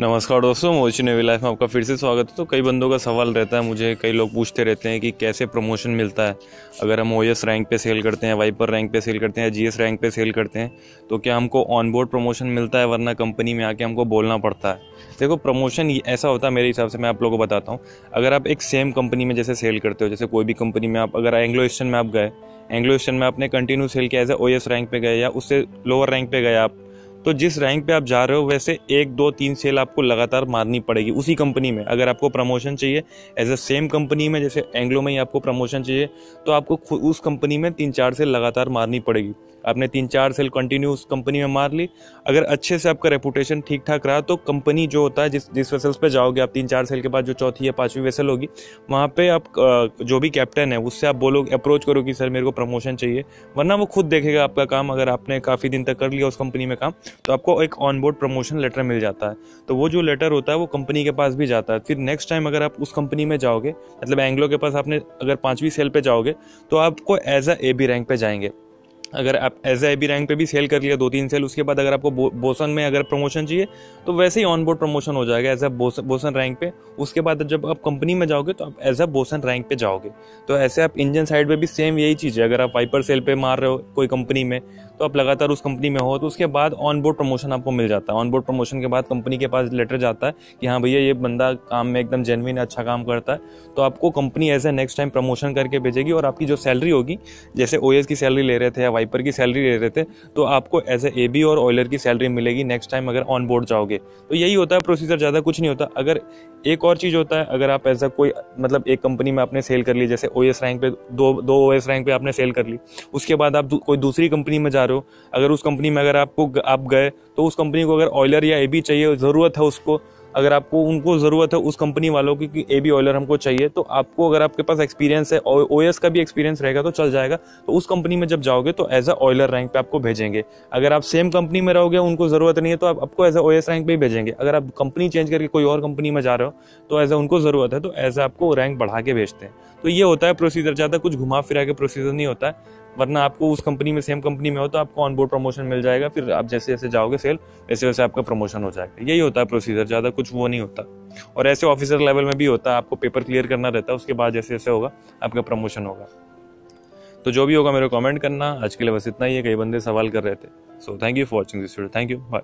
नमस्कार दोस्तों मोची नवी लाइफ में आपका फिर से स्वागत है। तो कई बंदों का सवाल रहता है, मुझे कई लोग पूछते रहते हैं कि कैसे प्रमोशन मिलता है। अगर हम ओएस रैंक पे सेल करते हैं वाइपर रैंक पे सेल करते हैं जी रैंक पे सेल करते हैं तो क्या हमको ऑन बोर्ड प्रमोशन मिलता है, वरना कंपनी में आके हमको बोलना पड़ता है? देखो प्रमोशन ऐसा होता है, मेरे हिसाब से मैं आप लोगों को बताता हूँ। अगर आप एक सेम कंपनी में जैसे सेल करते हो, जैसे कोई भी कंपनी में आप, अगर एंग्लो ईस्टर्न में आप गए एंग्लो ईस्टर्न में आपने कंटिन्यू सेल किया एज ए ओ रैंक पे गए या उससे लोअर रैंक पे गए आप तो जिस रैंक पे आप जा रहे हो, वैसे एक, दो, तीन सेल आपको लगातार मारनी पड़ेगी उसी कंपनी में। अगर आपको प्रमोशन चाहिए एज अ सेम कंपनी में, जैसे एंग्लो में ही आपको प्रमोशन चाहिए तो आपको उस कंपनी में तीन, चार सेल लगातार मारनी पड़ेगी। आपने तीन, चार सेल कंटिन्यू उस कंपनी में मार ली। अगर अच्छे से आपका रेपुटेशन ठीक ठाक रहा तो कंपनी जो होता है, जिस जिस वेसल्स पे जाओगे आप तीन, चार सेल के बाद, जो चौथी या पांचवी वेसल होगी, वहाँ पे आप जो भी कैप्टन है, उससे आप बोलो अप्रोच करो कि, सर, मेरे को प्रमोशन चाहिए। वरना वो खुद देखेगा आपका काम, अगर आपने काफ़ी दिन तक कर लिया उस कंपनी में काम तो आपको एक ऑन बोर्ड प्रमोशन लेटर मिल जाता है। तो वो जो लेटर होता है, वो कंपनी के पास भी जाता है। फिर नेक्स्ट टाइम अगर आप उस कंपनी में जाओगे मतलब एंग्लो के पास आपने अगर पाँचवीं सेल पर जाओगे तो आपको as a A B rank पर जाएँगे। अगर आप एज ए बी रैंक पे भी सेल कर लिया दो तीन सेल उसके बाद अगर आपको बो, बोसन में अगर प्रमोशन चाहिए तो वैसे ही ऑन बोर्ड प्रमोशन हो जाएगा एज ए बोसन रैंक पे। उसके बाद जब आप कंपनी में जाओगे तो आप एज ए बोसन रैंक पे जाओगे। तो ऐसे आप इंजन साइड पे भी सेम यही चीज़ है। अगर आप वाइपर सेल पे मार रहे हो कोई कंपनी में तो आप लगातार उस कंपनी में हो तो उसके बाद ऑन बोर्ड प्रमोशन आपको मिल जाता है। ऑन बोर्ड प्रमोशन के बाद कंपनी के पास लेटर जाता है कि हाँ भैया ये बंदा काम में एकदम जेनविन अच्छा काम करता है। तो आपको company as a next time promotion करके भेजेगी और आपकी जो सैलरी होगी जैसे ओएस की सैलरी ले रहे थे या वाइपर की सैलरी ले रहे थे तो आपको एज ए बी और ऑयलर की सैलरी मिलेगी नेक्स्ट टाइम अगर ऑन बोर्ड जाओगे। तो यही होता है प्रोसीजर ज़्यादा कुछ नहीं होता। अगर एक और चीज़ होता है, अगर आप ऐसा कोई मतलब एक कंपनी में आपने सेल कर ली, जैसे ओएस रैंक पे, दो दो ओएस रैंक पे आपने सेल कर ली, उसके बाद आप कोई दूसरी कंपनी में जा रहे हो, अगर उस कंपनी में अगर आपको आप गए तो उस कंपनी को अगर ऑयलर या ए चाहिए, ज़रूरत है उसको अगर आपको, उनको ज़रूरत है उस कंपनी वालों की कि ए बी ऑयलर हमको चाहिए तो आपको अगर आपके पास एक्सपीरियंस है ओ एस का भी एक्सपीरियंस रहेगा तो चल जाएगा। तो उस कंपनी में जब जाओगे तो एज अ ऑयलर रैंक पे आपको भेजेंगे। अगर आप सेम कंपनी में रहोगे, उनको ज़रूरत नहीं है तो आप, आपको as a O S rank पे ही भेजेंगे। अगर आप कंपनी चेंज करके कोई और कंपनी में जा रहे हो तो एज अ उनको ज़रूरत है तो एज अ आपको रैंक बढ़ा के भेजते हैं। तो ये होता है प्रोसीजर ज़्यादा कुछ घुमा फिरा के प्रोसीजर नहीं होता है, वरना आपको उस कंपनी में सेम कंपनी में हो तो आपको ऑन बोर्ड प्रमोशन मिल जाएगा, फिर आप जैसे जैसे जाओगे सेल वैसे वैसे आपका प्रमोशन हो जाएगा। यही होता है प्रोसीजर ज़्यादा कुछ वो नहीं होता। और ऐसे ऑफिसर लेवल में भी होता है आपको पेपर क्लियर करना रहता है उसके बाद जैसे जैसे होगा, आपका प्रमोशन होगा। तो जो भी होगा मेरे कमेंट करना। आज के लिए बस इतना ही है, कई बंदे सवाल कर रहे थे। So thank you for watching this video thank you bye